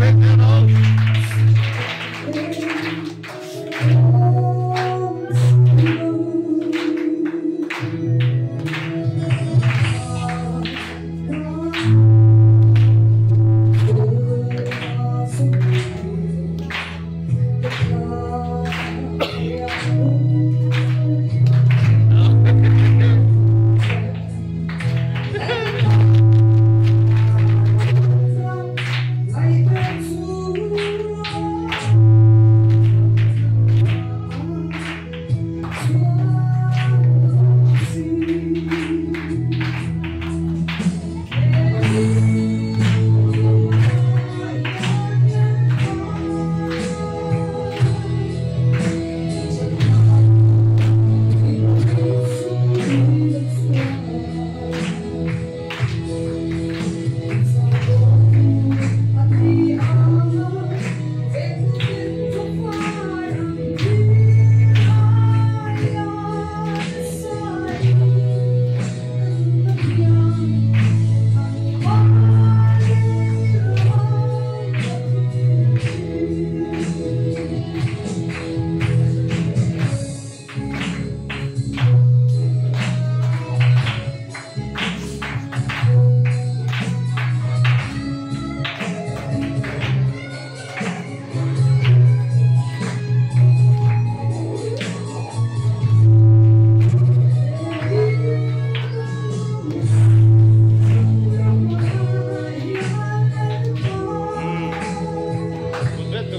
Thank you.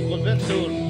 Conventul.